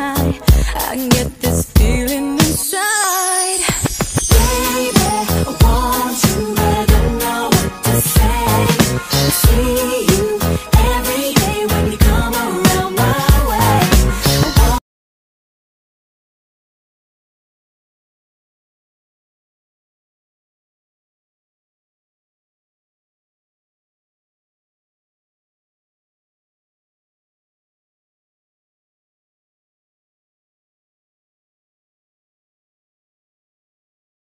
I get this feeling